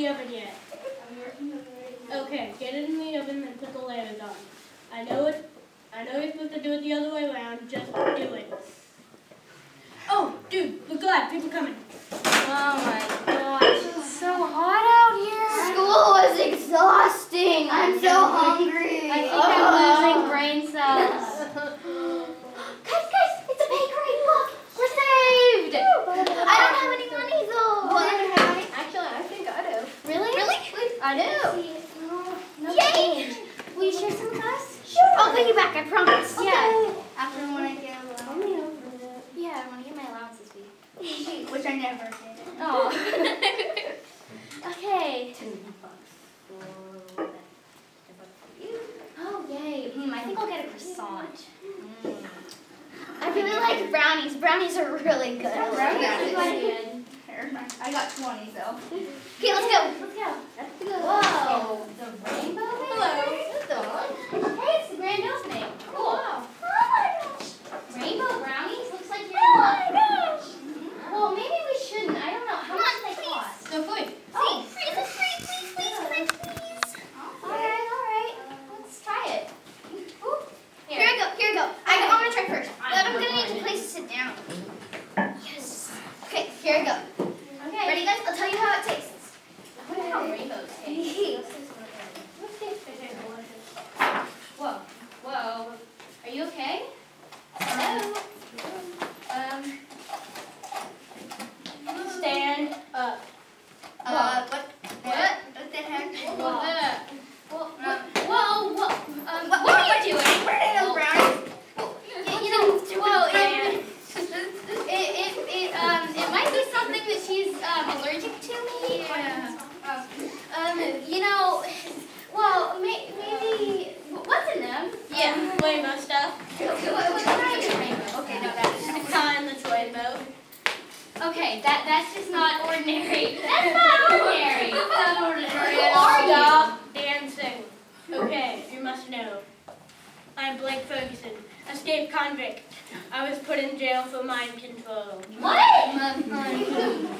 the oven yet. Okay, get it in the oven, and put the lid on. I know it. I know you're supposed to do it the other way around. Just do it. Oh, dude, look alive. People coming. Oh my gosh, it's so hot out here. School is exhausting. I'm so hungry. I do. Yay! Will you share some with us? Sure. I'll bring you back, I promise. I got 20, so. okay, let's go. Let's go. Let's go. Whoa. The rainbow? Hello. up. That's not ordinary. That's not ordinary. That's not ordinary. Florida. Dancing. Okay, you must know. I'm Blake Ferguson, escaped convict. I was put in jail for mind control. What?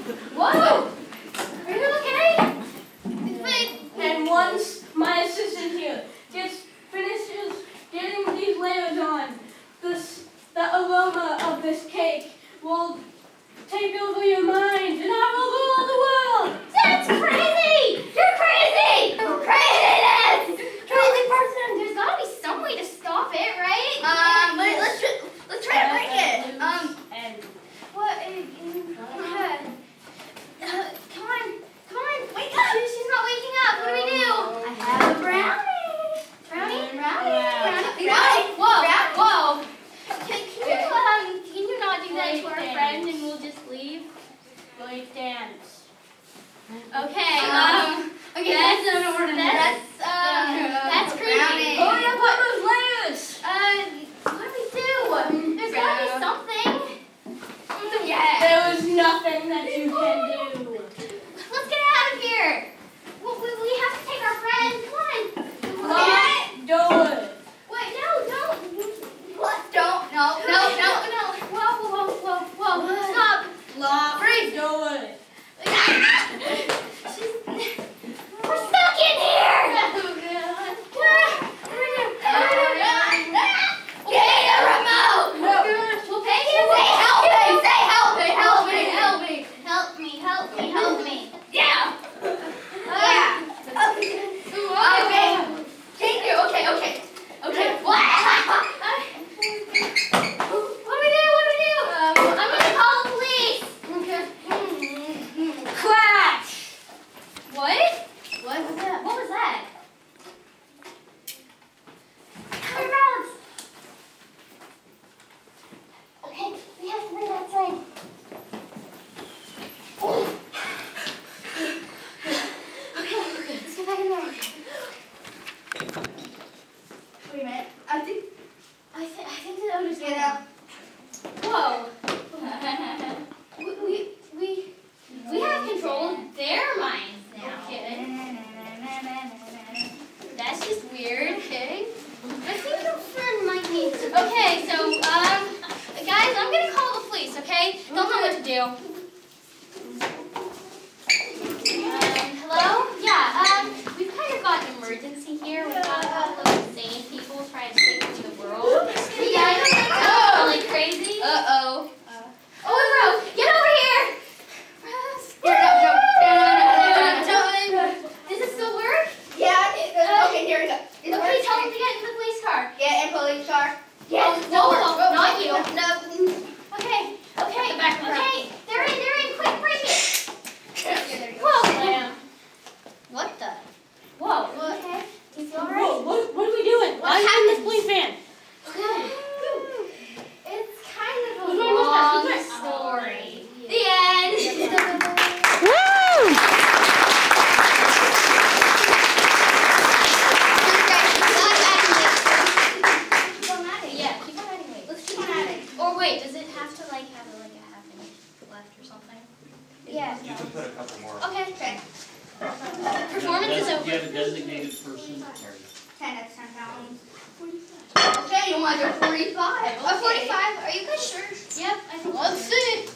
Dance. Okay, um, um, okay, that's, that's. go uh, emergency here. We thought about those insane people trying to take over the world. Yeah, I know. that's really crazy? Uh-oh. Tomorrow. Okay. Okay. Performance is Do over. you have a designated person? or- Ten next time pounds. Okay, you want to do 45. Oh, 45. Are you guys sure? Yep, I think Let's see.